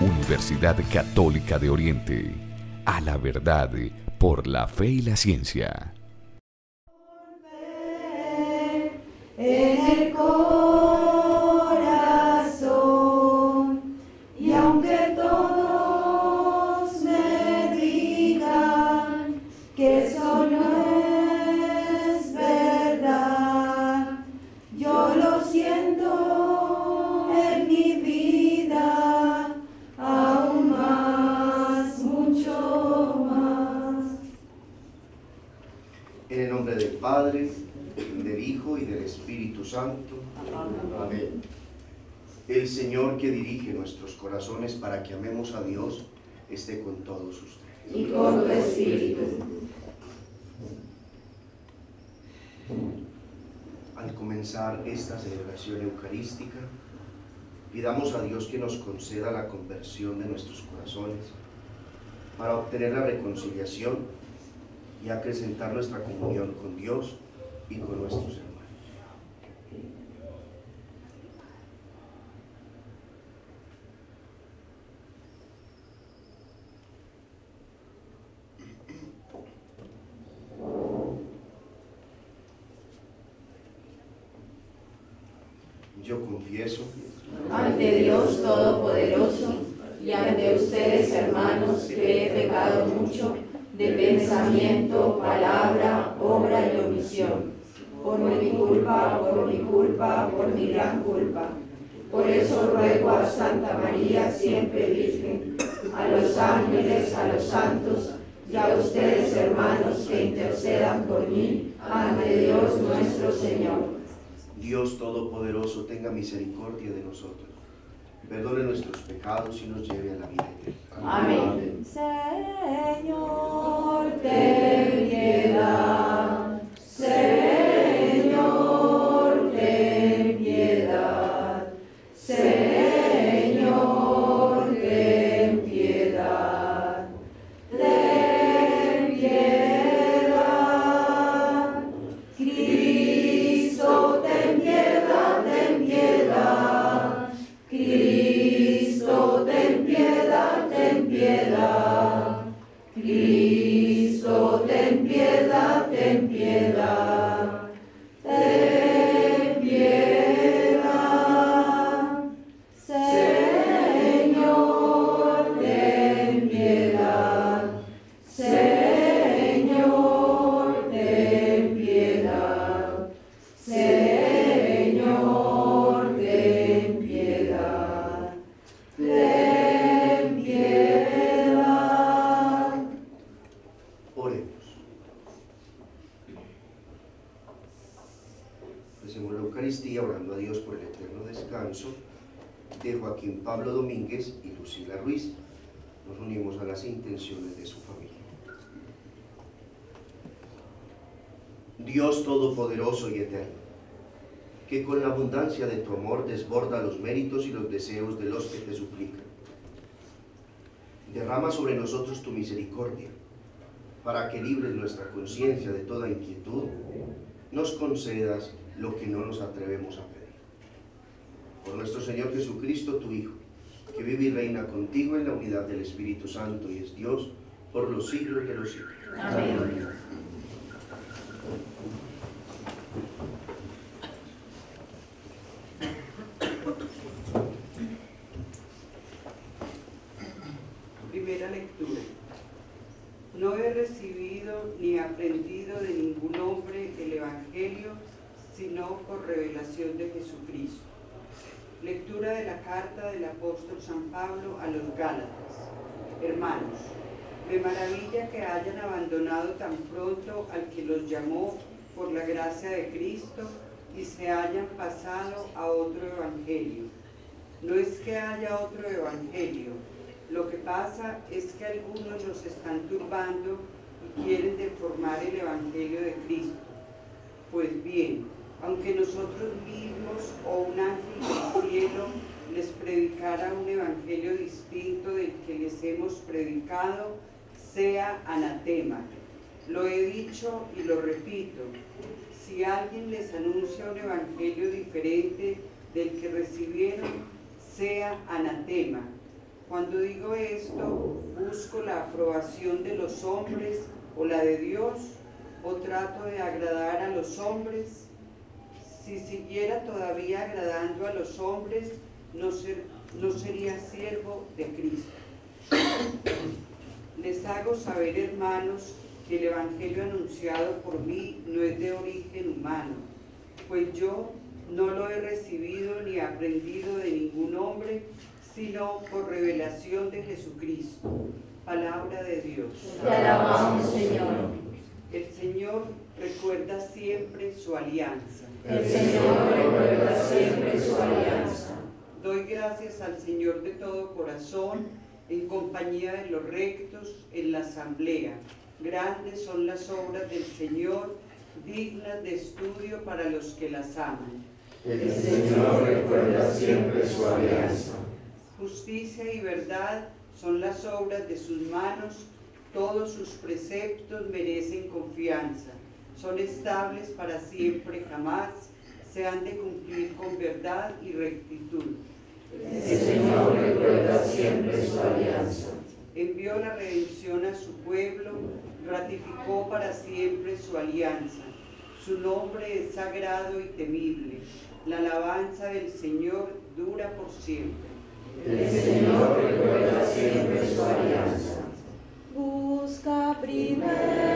Universidad Católica de Oriente. A la verdad, por la fe y la ciencia. Santo. Amén. El Señor que dirige nuestros corazones para que amemos a Dios esté con todos ustedes. Y con tu espíritu. Al comenzar esta celebración eucarística, pidamos a Dios que nos conceda la conversión de nuestros corazones para obtener la reconciliación y acrecentar nuestra comunión con Dios y con nuestros hermanos. Yo confieso ante Dios Todopoderoso y ante ustedes, hermanos, que he pecado mucho de pensamiento, palabra, obra y omisión. Por mi culpa, por mi culpa, por mi gran culpa. Por eso ruego a Santa María, siempre Virgen, a los ángeles, a los santos y a ustedes, hermanos, que intercedan por mí ante Dios nuestro Señor. Dios Todopoderoso tenga misericordia de nosotros, perdone nuestros pecados y nos lleve a la vida eterna. Amén. Señor, ten Dios Todopoderoso y Eterno, que con la abundancia de tu amor desborda los méritos y los deseos de los que te suplican. Derrama sobre nosotros tu misericordia para que libres nuestra conciencia de toda inquietud, nos concedas lo que no nos atrevemos a pedir. Por nuestro Señor Jesucristo, tu Hijo, que vive y reina contigo en la unidad del Espíritu Santo y es Dios por los siglos de los siglos. Amén. Primera lectura. No he recibido ni aprendido de ningún hombre el Evangelio, sino por revelación de Jesucristo. Lectura de la carta del apóstol San A los Gálatas. Hermanos, me maravilla que hayan abandonado tan pronto al que los llamó por la gracia de Cristo y se hayan pasado a otro evangelio. No es que haya otro evangelio, lo que pasa es que algunos nos están turbando y quieren deformar el evangelio de Cristo. Pues bien, aunque nosotros mismos o un ángel del cielo les predicara un evangelio distinto del que les hemos predicado, sea anatema. Lo he dicho y lo repito. Si alguien les anuncia un evangelio diferente del que recibieron, sea anatema. Cuando digo esto, busco la aprobación de los hombres o la de Dios, o trato de agradar a los hombres. Si siguiera todavía agradando a los hombres, no, no sería siervo de Cristo. Les hago saber, hermanos, que el Evangelio anunciado por mí no es de origen humano, pues yo no lo he recibido ni aprendido de ningún hombre, sino por revelación de Jesucristo. Palabra de Dios. Te alabamos, Señor. El Señor recuerda siempre su alianza. El Señor recuerda siempre su alianza. Doy gracias al Señor de todo corazón, en compañía de los rectos, en la asamblea. Grandes son las obras del Señor, dignas de estudio para los que las aman. El Señor recuerda siempre su alianza. Justicia y verdad son las obras de sus manos, todos sus preceptos merecen confianza, son estables para siempre jamás, se han de cumplir con verdad y rectitud. El Señor recuerda siempre su alianza. Envió la redención a su pueblo, ratificó para siempre su alianza. Su nombre es sagrado y temible. La alabanza del Señor dura por siempre. El Señor recuerda siempre su alianza. Busca primero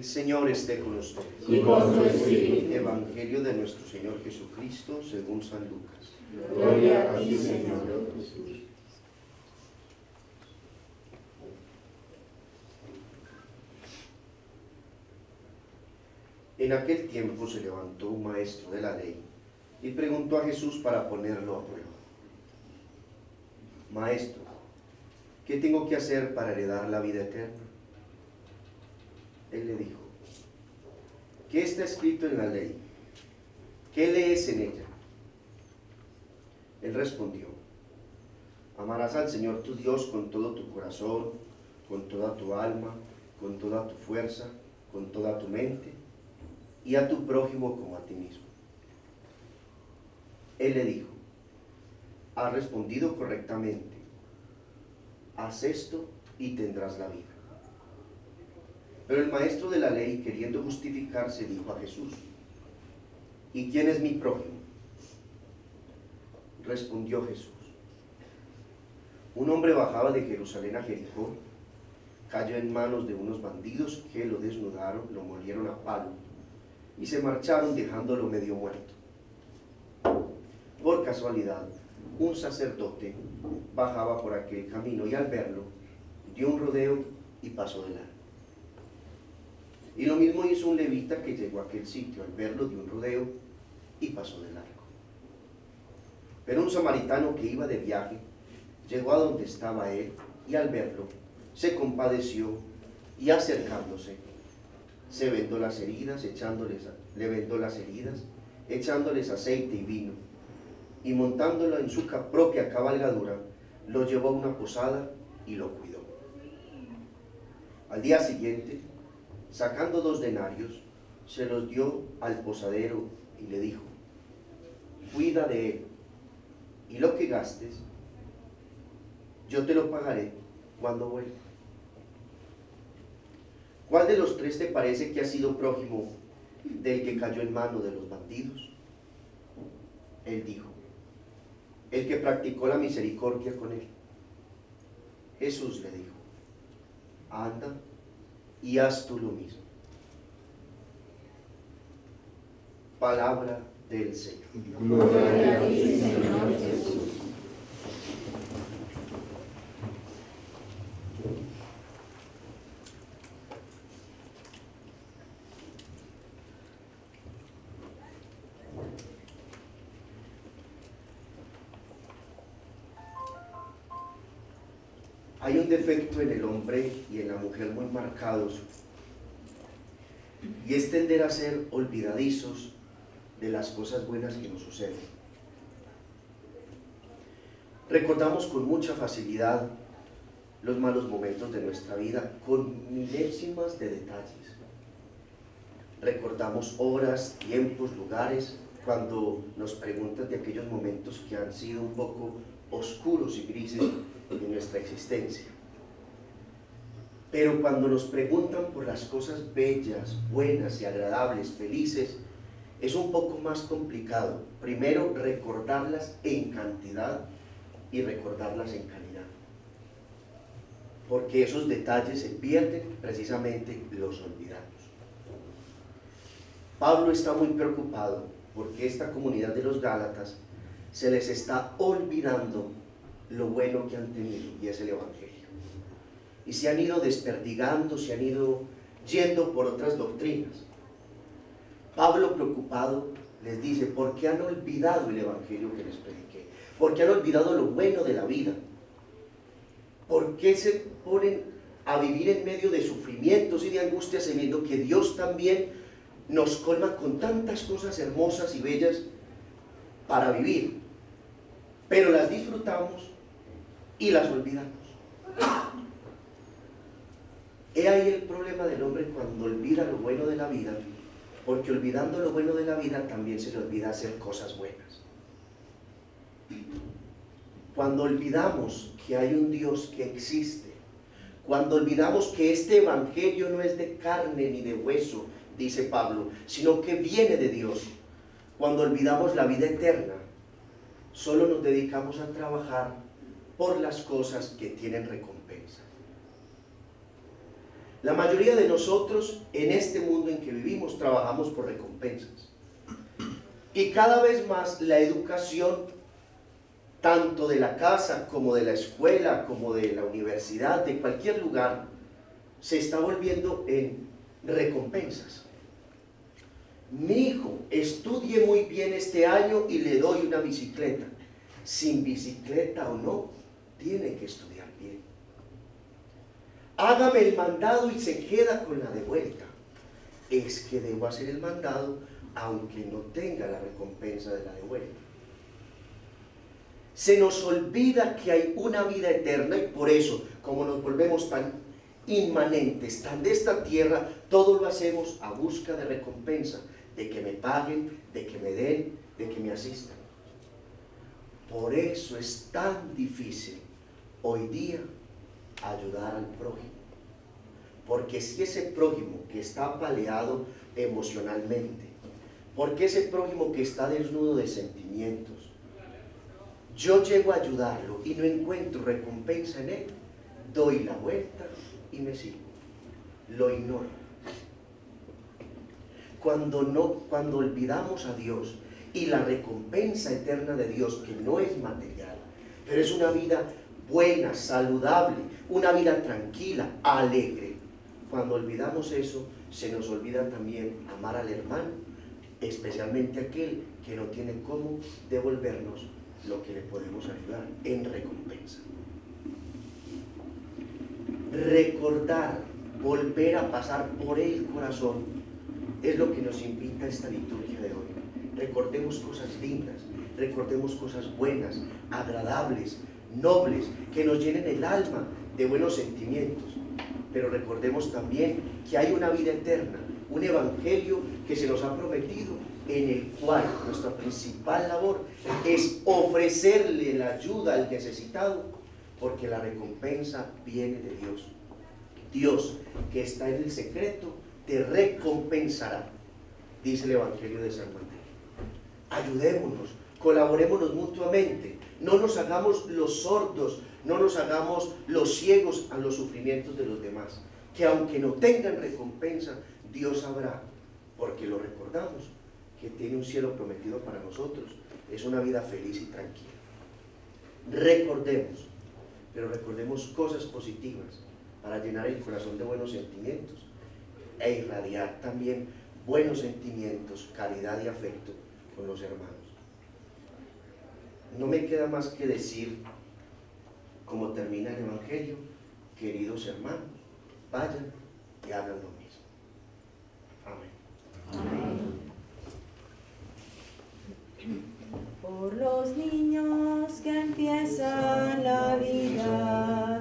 El Señor esté con ustedes. Y con espíritu. Evangelio de nuestro Señor Jesucristo según San Lucas. Gloria a ti, Señor Jesús. En aquel tiempo se levantó un maestro de la ley y preguntó a Jesús para ponerlo a prueba. Maestro, ¿qué tengo que hacer para heredar la vida eterna? Él le dijo, ¿qué está escrito en la ley? ¿Qué lees en ella? Él respondió, amarás al Señor tu Dios con todo tu corazón, con toda tu alma, con toda tu fuerza, con toda tu mente y a tu prójimo como a ti mismo. Él le dijo, has respondido correctamente, haz esto y tendrás la vida. Pero el maestro de la ley, queriendo justificarse, dijo a Jesús, ¿y quién es mi prójimo? Respondió Jesús, un hombre bajaba de Jerusalén a Jericó, cayó en manos de unos bandidos que lo desnudaron, lo molieron a palo y se marcharon dejándolo medio muerto. Por casualidad, un sacerdote bajaba por aquel camino y al verlo dio un rodeo y pasó de largo. Y lo mismo hizo un levita que llegó a aquel sitio, al verlo dio un rodeo y pasó de largo. Pero un samaritano que iba de viaje llegó a donde estaba él y al verlo se compadeció y acercándose se vendó las heridas, echándoles, le vendó las heridas, echándoles aceite y vino, y montándolo en su propia cabalgadura, lo llevó a una posada y lo cuidó. Al día siguiente, sacando dos denarios, se los dio al posadero y le dijo, cuida de él, y lo que gastes, yo te lo pagaré cuando vuelva. ¿Cuál de los tres te parece que ha sido prójimo del que cayó en mano de los bandidos? Él dijo, el que practicó la misericordia con él. Jesús le dijo, anda y haz tú lo mismo. Palabra del Señor. Gloria a Jesús. Hay un defecto en el hombre y en la mujer muy marcados y es tender a ser olvidadizos de las cosas buenas que nos suceden. Recordamos con mucha facilidad los malos momentos de nuestra vida con milésimas de detalles. Recordamos horas, tiempos, lugares, cuando nos preguntan de aquellos momentos que han sido un poco oscuros y grises en nuestra existencia. Pero cuando nos preguntan por las cosas bellas, buenas y agradables, felices, es un poco más complicado. Primero, recordarlas en cantidad y recordarlas en calidad. Porque esos detalles se pierden, precisamente los olvidamos. Pablo está muy preocupado porque esta comunidad de los Gálatas se les está olvidando lo bueno que han tenido y es el Evangelio. Y se han ido desperdigando, se han ido yendo por otras doctrinas. Pablo preocupado les dice, ¿por qué han olvidado el Evangelio que les prediqué? ¿Por qué han olvidado lo bueno de la vida? ¿Por qué se ponen a vivir en medio de sufrimientos y de angustias sabiendo que Dios también nos colma con tantas cosas hermosas y bellas para vivir? Pero las disfrutamos y las olvidamos. He ahí el problema del hombre cuando olvida lo bueno de la vida, porque olvidando lo bueno de la vida también se le olvida hacer cosas buenas. Cuando olvidamos que hay un Dios que existe, cuando olvidamos que este Evangelio no es de carne ni de hueso, dice Pablo, sino que viene de Dios, cuando olvidamos la vida eterna, solo nos dedicamos a trabajar por las cosas que tienen recompensa. La mayoría de nosotros en este mundo en que vivimos trabajamos por recompensas. Y cada vez más la educación, tanto de la casa como de la escuela, como de la universidad, de cualquier lugar, se está volviendo en recompensas. Mi hijo estudie muy bien este año y le doy una bicicleta. Sin bicicleta o no, tiene que estudiar bien. Hágame el mandado y se queda con la de vuelta. Es que debo hacer el mandado aunque no tenga la recompensa de la de vuelta. Se nos olvida que hay una vida eterna y por eso, como nos volvemos tan inmanentes, tan de esta tierra, todo lo hacemos a busca de recompensa, de que me paguen, de que me den, de que me asistan. Por eso es tan difícil hoy día ayudar al prójimo. Porque si ese prójimo que está apaleado emocionalmente, porque ese prójimo que está desnudo de sentimientos, yo llego a ayudarlo y no encuentro recompensa en él, doy la vuelta y me sigo. Lo ignoro. Cuando, no, cuando olvidamos a Dios y la recompensa eterna de Dios, que no es material, pero es una vida buena, saludable, una vida tranquila, alegre. Cuando olvidamos eso, se nos olvida también amar al hermano, especialmente aquel que no tiene cómo devolvernos lo que le podemos ayudar en recompensa. Recordar, volver a pasar por el corazón, es lo que nos invita esta liturgia de hoy. Recordemos cosas lindas, recordemos cosas buenas, agradables, nobles, que nos llenen el alma de buenos sentimientos. Pero recordemos también que hay una vida eterna, un evangelio que se nos ha prometido, en el cual nuestra principal labor es ofrecerle la ayuda al necesitado, porque la recompensa viene de Dios. Dios que está en el secreto te recompensará, dice el Evangelio de San Mateo. Ayudémonos, colaborémonos mutuamente, no nos hagamos los sordos, no nos hagamos los ciegos a los sufrimientos de los demás, que aunque no tengan recompensa, Dios sabrá, porque lo recordamos, que tiene un cielo prometido para nosotros, es una vida feliz y tranquila. Recordemos, pero recordemos cosas positivas para llenar el corazón de buenos sentimientos e irradiar también buenos sentimientos, caridad y afecto con los hermanos. No me queda más que decir, como termina el Evangelio, queridos hermanos, vayan y hagan lo mismo. Amén. Por los niños que empiezan la vida,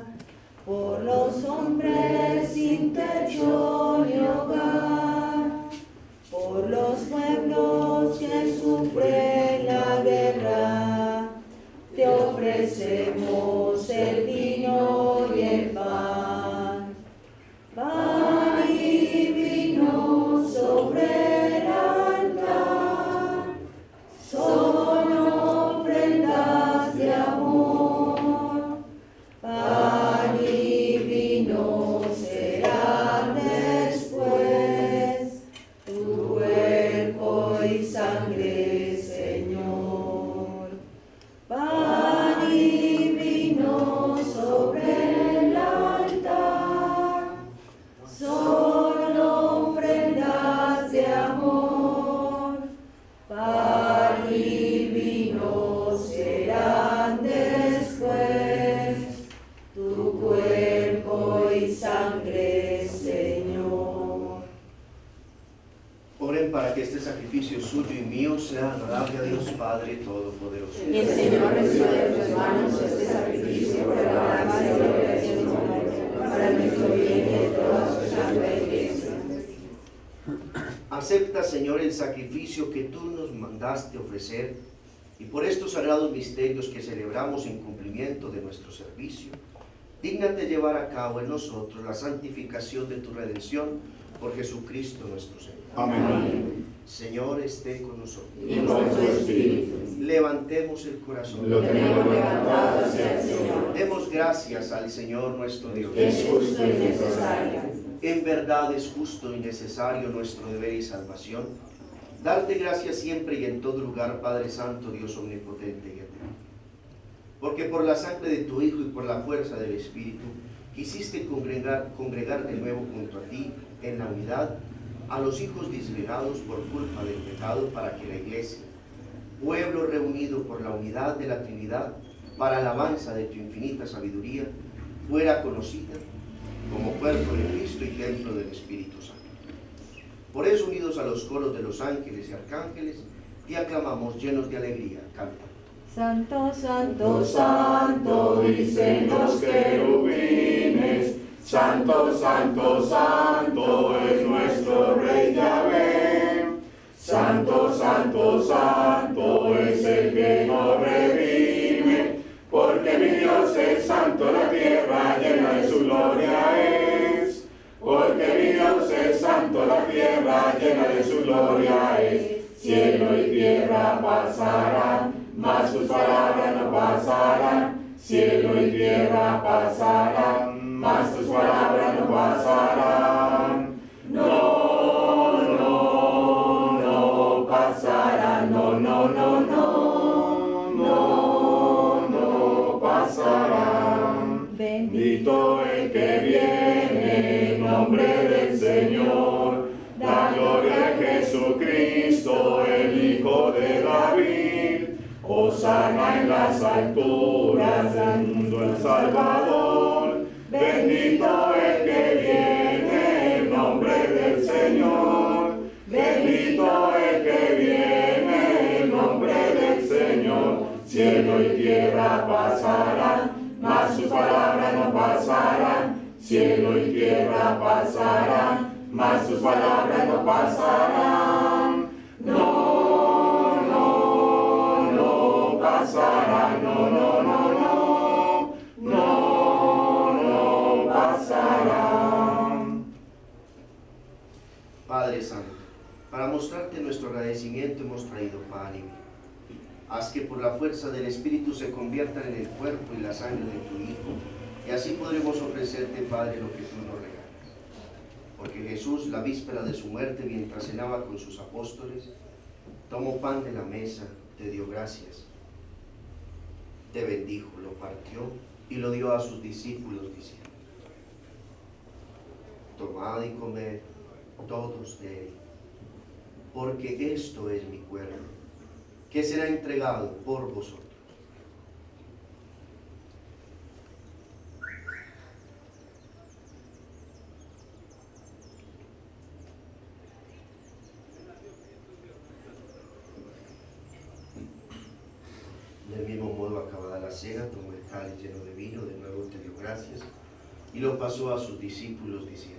suyo y mío sea agradable a Dios Padre Todopoderoso. Y el Señor reciba de tus manos este sacrificio por la gracia y gloria de su nombre, para nuestro bien y de toda su santa iglesia. Acepta, Señor, el sacrificio que tú nos mandaste ofrecer y por estos sagrados misterios que celebramos en cumplimiento de nuestro servicio, dígnate llevar a cabo en nosotros la santificación de tu redención por Jesucristo nuestro Señor. Amén. Señor, esté con nosotros. Y con tu espíritu. Levantemos el corazón. Lo Tenemos levantado hacia el Señor. Demos gracias al Señor nuestro Dios. Es justo y necesario. En verdad es justo y necesario nuestro deber y salvación. Darte gracias siempre y en todo lugar, Padre Santo, Dios omnipotente y eterno. Porque por la sangre de tu Hijo y por la fuerza del Espíritu, quisiste congregar, congregar de nuevo junto a ti en la unidad a los hijos disgregados por culpa del pecado para que la iglesia, pueblo reunido por la unidad de la Trinidad, para alabanza de tu infinita sabiduría, fuera conocida como cuerpo de Cristo y templo del Espíritu Santo. Por eso, unidos a los coros de los ángeles y arcángeles, te aclamamos llenos de alegría. Canta. Santo, santo, santo, dicen los querubines. Santo, santo, santo es nuestro Rey Yahvé. Santo, santo, santo es el que nos redime. Porque mi Dios es santo, la tierra llena de su gloria es. Porque mi Dios es santo, la tierra llena de su gloria es. Cielo y tierra pasarán, mas sus palabras no pasarán. Cielo y tierra pasarán, mas tus palabras no pasarán. No, no, no pasarán, no, no, no, no, no, no pasarán. Bendito el que viene en nombre del Señor. Da gloria a Jesucristo, el Hijo de David. Osana en las alturas del mundo el Salvador. Bendito el que viene en nombre del Señor. Bendito el que viene en nombre del Señor. Cielo y tierra pasarán, mas sus palabras no pasarán. Cielo y tierra pasarán, mas sus palabras no pasarán. No, no, no pasarán, no, Padre Santo, para mostrarte nuestro agradecimiento hemos traído pan y. Haz que por la fuerza del Espíritu se conviertan en el cuerpo y la sangre de tu Hijo, y así podremos ofrecerte, Padre, lo que tú nos regalas. Porque Jesús, la víspera de su muerte, mientras cenaba con sus apóstoles, tomó pan de la mesa te dio gracias, te bendijo, lo partió y lo dio a sus discípulos diciendo, tomad y comed todos de él, porque esto es mi cuerpo, que será entregado por vosotros. Del mismo modo, acabada la cena, tomó el cáliz lleno de vino, de nuevo te dio gracias y lo pasó a sus discípulos diciendo,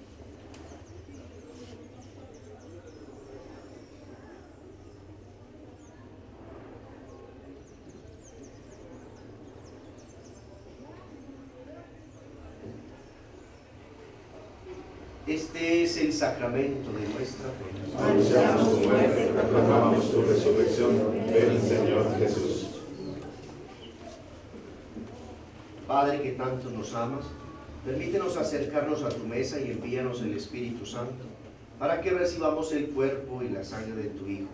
Este es el sacramento de nuestra fe. Anunciamos tu muerte, proclamamos tu resurrección. Ven, Señor Jesús. Padre que tanto nos amas, permítenos acercarnos a tu mesa y envíanos el Espíritu Santo para que recibamos el cuerpo y la sangre de tu Hijo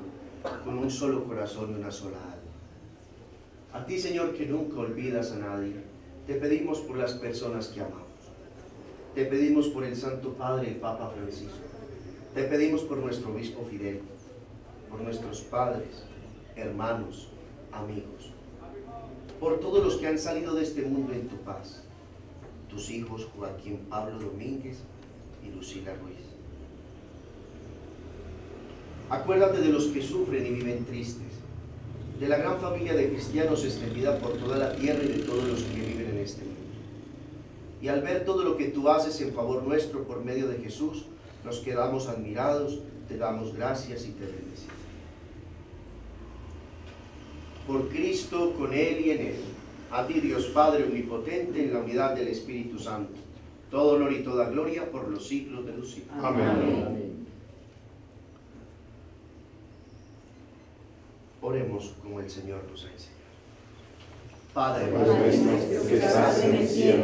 con un solo corazón y una sola alma. A ti, Señor, que nunca olvidas a nadie, te pedimos por las personas que amamos. Te pedimos por el Santo Padre, el Papa Francisco. Te pedimos por nuestro obispo Fidel, por nuestros padres, hermanos, amigos, por todos los que han salido de este mundo en tu paz, tus hijos Joaquín Pablo Domínguez y Lucila Ruiz. Acuérdate de los que sufren y viven tristes, de la gran familia de cristianos extendida por toda la tierra y de todos los que viven en este mundo. Y al ver todo lo que tú haces en favor nuestro por medio de Jesús, nos quedamos admirados, te damos gracias y te bendecimos. Por Cristo, con Él y en Él, a ti Dios Padre Omnipotente, en la unidad del Espíritu Santo, todo honor y toda gloria por los siglos de los siglos. Amén. Oremos como el Señor nos ha enseñado. Padre Padre nuestro que estás en el cielo,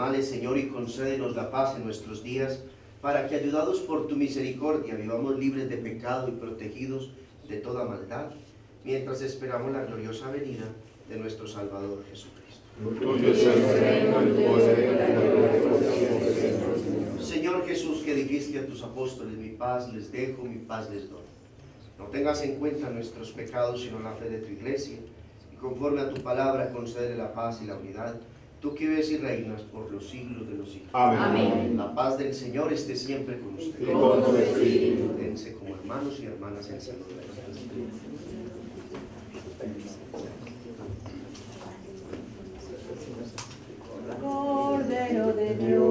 males, Señor, y concédenos la paz en nuestros días, para que, ayudados por tu misericordia, vivamos libres de pecado y protegidos de toda maldad, mientras esperamos la gloriosa venida de nuestro Salvador Jesucristo. Señor Jesús, que dijiste a tus apóstoles, mi paz les dejo, mi paz les doy. No tengas en cuenta nuestros pecados, sino la fe de tu iglesia, y conforme a tu palabra concede la paz y la unidad, tú que vives y reinas por los siglos de los siglos. Amén. La paz del Señor esté siempre con Y ustedes. con tu espíritu. Dense como hermanos y hermanas en salud. Cordero de Dios,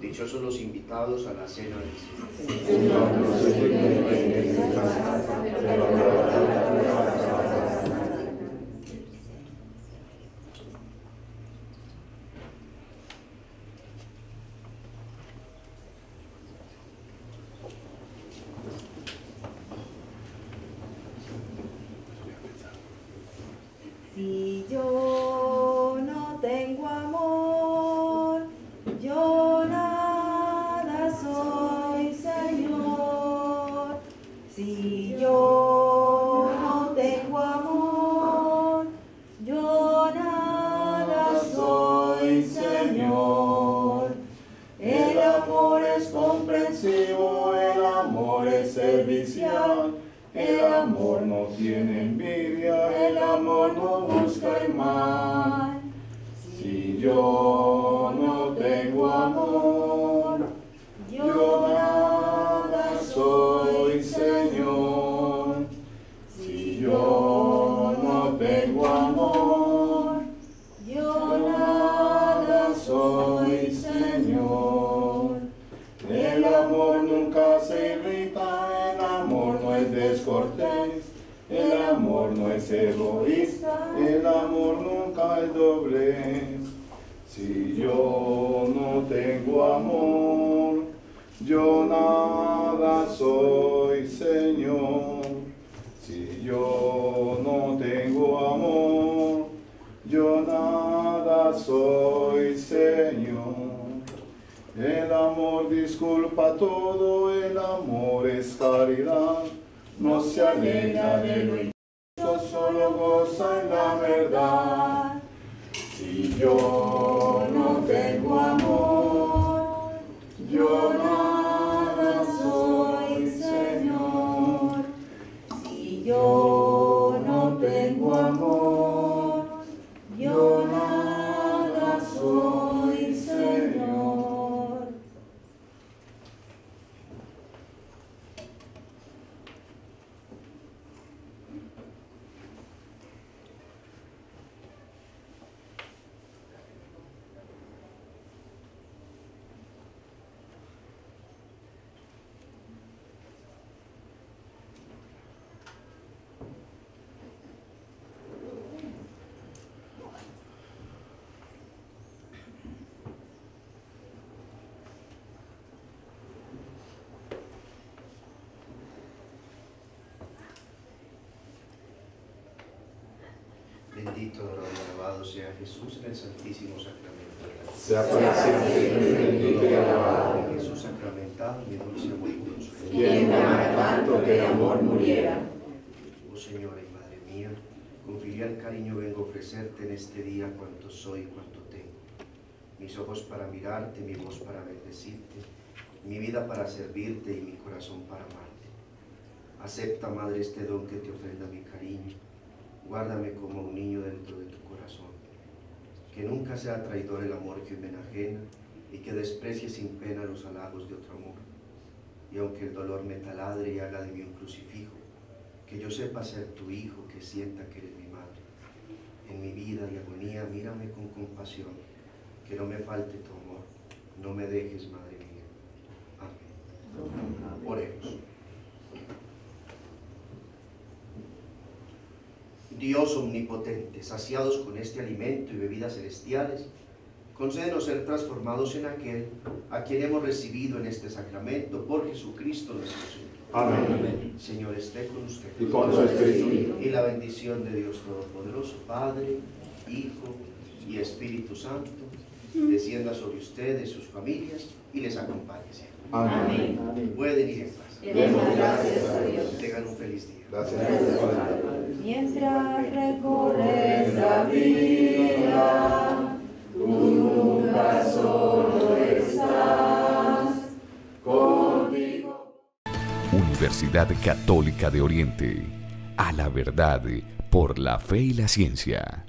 Dichosos los invitados a la cena del Señor. Si yo no tengo amor, yo nada soy, Señor. Si yo no tengo amor, yo nada soy, Señor. Bendito, alabado sea Jesús en el Santísimo Sacramento Sea para siempre bendito y alabado. Jesús sacramentado, mi dulce amor puro. Quien tanto que de amor muriera. Oh Señora y Madre mía, con filial cariño vengo a ofrecerte en este día cuanto soy y cuanto tengo. Mis ojos para mirarte, mi voz para bendecirte, mi vida para servirte y mi corazón para amarte. Acepta, Madre, este don que te ofrenda mi cariño. Guárdame como un niño dentro de tu corazón. Que nunca sea traidor el amor que me enajena y que desprecie sin pena los halagos de otro amor. Y aunque el dolor me taladre y haga de mí un crucifijo, que yo sepa ser tu hijo, que sienta que eres mi madre. En mi vida y agonía, mírame con compasión, que no me falte tu amor, no me dejes, Madre mía. Amén. Oremos. Dios omnipotente, saciados con este alimento y bebidas celestiales, concédenos ser transformados en aquel a quien hemos recibido en este sacramento por Jesucristo nuestro Señor. Amén. Señor esté con usted. Y con su espíritu. Y la bendición de Dios Todopoderoso, Padre, Hijo y Espíritu Santo, descienda sobre ustedes, sus familias y les acompañe siempre. Amén. Pueden ir en paz. Demos gracias a Dios. Tengan un feliz día. Gracias, Padre. Mientras recorres la vida, tú nunca solo estás contigo. Universidad Católica de Oriente. A la verdad por la fe y la ciencia.